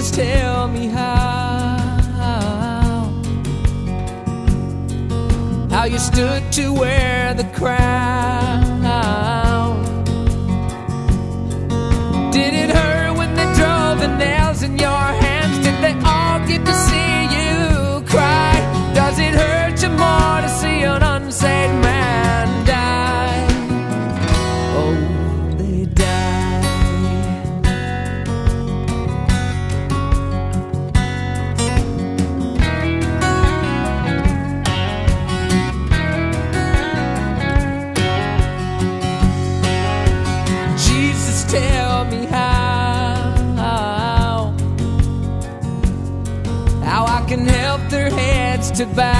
just tell me how. How you stood to where the crowd. Tell me how how I can help their heads to bow.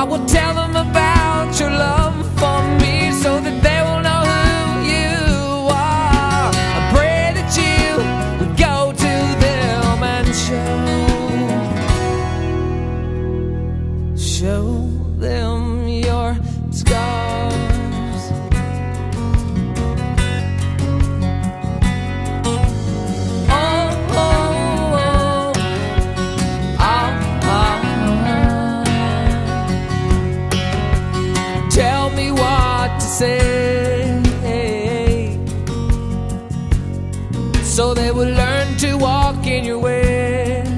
I will tell them about your love for me so that they will know who you are. I pray that you would go to them and show show them your scars. Say so they will learn to walk in your ways.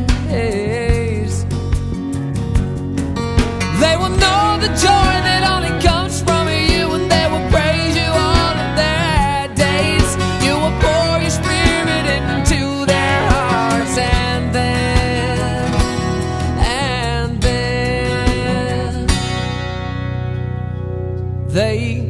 They will know the joy that only comes from you, and they will praise you all of their days. You will pour your spirit into their hearts, and then, and then they